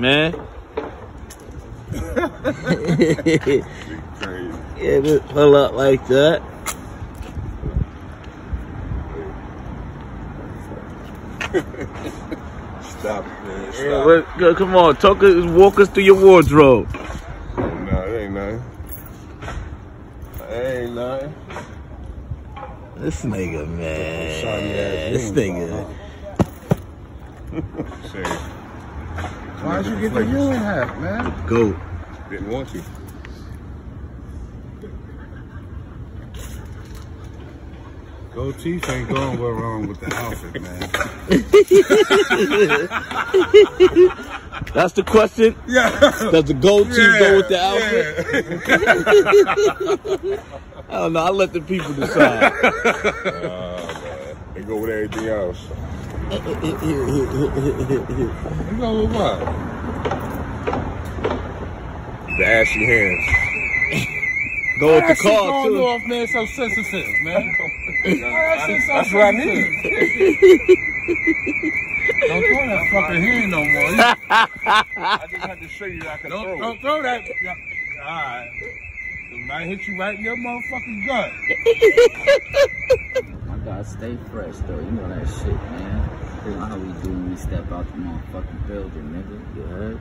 man. Crazy. Yeah, just pull up like that. Stop it, man. Stop. what- go- come on, talk us, walk us through your wardrobe. No, it ain't nothing. It ain't nothing. This nigga, man. Shiny ass This jeans nigga. Say, Why'd you get the union hat, man? Go. didn't want to. Gold teeth ain't going well wrong with the outfit, man. That's the question. Yeah. Does the gold teeth go with the Yeah, outfit? I don't know. I'll let the people decide. Oh, man. They go with everything else. You go with what? The ashy hands. Go with the Why that car going too. off, man, so sensitive, man. Why that shit so That's what I need. Don't throw that fucking hand no more. I just had to show you that I can Don't, throw. don't throw that. Yeah. All right. It might hit you right in your motherfucking gut. Stay fresh though. You know that shit, man. You know how we do when we step out the motherfucking building, nigga. You heard?